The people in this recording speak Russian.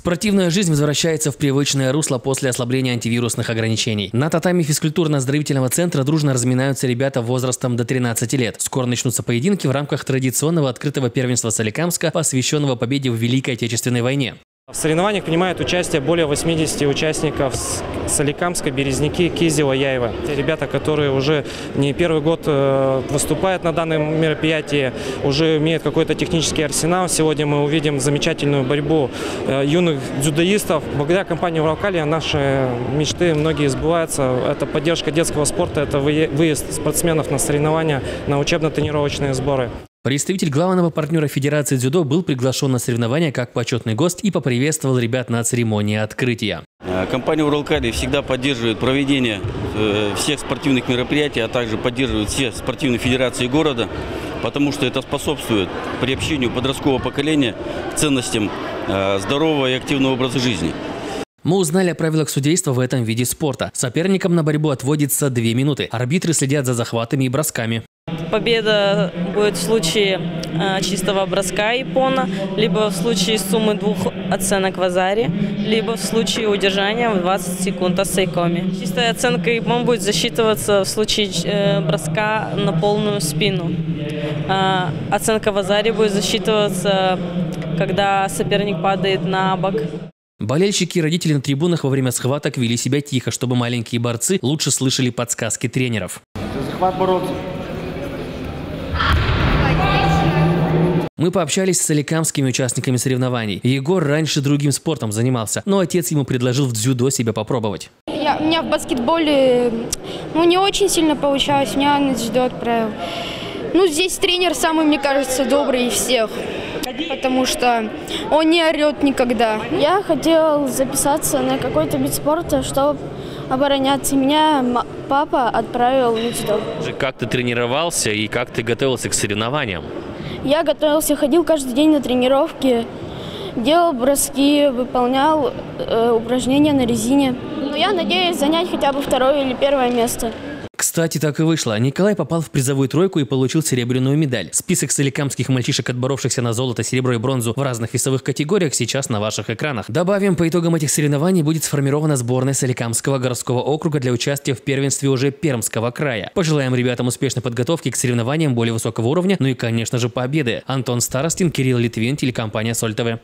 Спортивная жизнь возвращается в привычное русло после ослабления антивирусных ограничений. На татами физкультурно-оздоровительного центра дружно разминаются ребята возрастом до 13 лет. Скоро начнутся поединки в рамках традиционного открытого первенства Соликамска, посвященного победе в Великой Отечественной войне. В соревнованиях принимают участие более 80 участников с Соликамска, Березники, Кизева, Яева. Те ребята, которые уже не первый год э, выступают на данном мероприятии, уже имеют какой-то технический арсенал. Сегодня мы увидим замечательную борьбу э, юных дзюдоистов. Благодаря компании «Уралкалия» наши мечты многие сбываются. Это поддержка детского спорта, это выезд спортсменов на соревнования, на учебно-тренировочные сборы. Представитель главного партнера Федерации дзюдо был приглашен на соревнования как почетный гость и поприветствовал ребят на церемонии открытия. Э, компания «Уралкали» всегда поддерживает проведение э, всех спортивных мероприятий, а также поддерживает все спортивные федерации города, потому что это способствует приобщению подросткового поколения к ценностям э, здорового и активного образа жизни. Мы узнали о правилах судейства в этом виде спорта. Соперникам на борьбу отводится две минуты. Арбитры следят за захватами и бросками. Победа будет в случае э, чистого броска Япона, либо в случае суммы двух оценок в Азаре, либо в случае удержания в 20 секунд от Сайкоми. Чистая оценка Япон будет засчитываться в случае э, броска на полную спину. Э, оценка в Азаре будет засчитываться, когда соперник падает на бок. Болельщики и родители на трибунах во время схваток вели себя тихо, чтобы маленькие борцы лучше слышали подсказки тренеров. Захват бороться. Мы пообщались с соликамскими участниками соревнований. Егор раньше другим спортом занимался, но отец ему предложил в дзюдо себя попробовать. Я, у меня в баскетболе ну, не очень сильно получалось, меня на дзюдо отправил. Ну, здесь тренер самый, мне кажется, добрый из всех, потому что он не орет никогда. Я хотел записаться на какой-то вид спорта, чтобы обороняться. Меня папа отправил в дзюдо. Как ты тренировался и как ты готовился к соревнованиям? Я готовился, ходил каждый день на тренировки, делал броски, выполнял э, упражнения на резине. Но я надеюсь занять хотя бы второе или первое место. Кстати, так и вышло. Николай попал в призовую тройку и получил серебряную медаль. Список соликамских мальчишек, отборовшихся на золото, серебро и бронзу в разных весовых категориях, сейчас на ваших экранах. Добавим, по итогам этих соревнований будет сформирована сборная Соликамского городского округа для участия в первенстве уже Пермского края. Пожелаем ребятам успешной подготовки к соревнованиям более высокого уровня, ну и, конечно же, победы. Антон Старостин, Кирилл Литвин, телекомпания Соль ТВ.